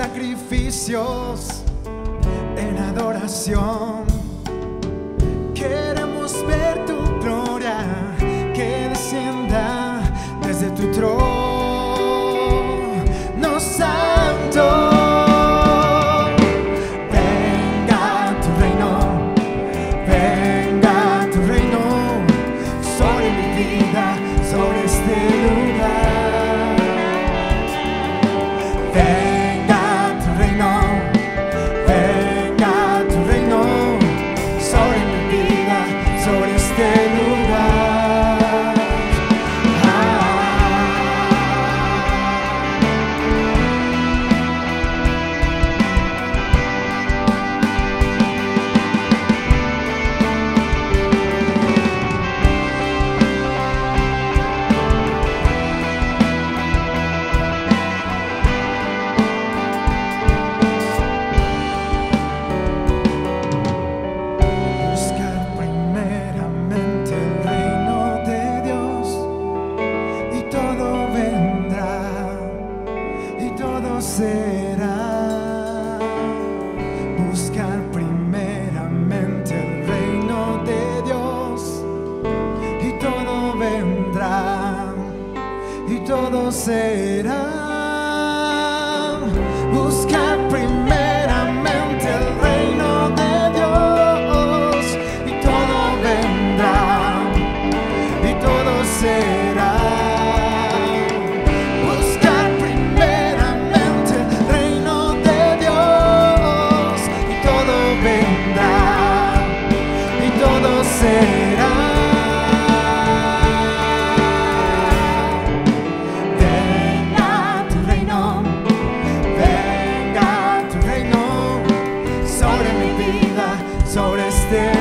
sacrificios en adoración. será. Buscar primeramente el reino de Dios y todo vendrá y todo será. Buscar primeramente sobre este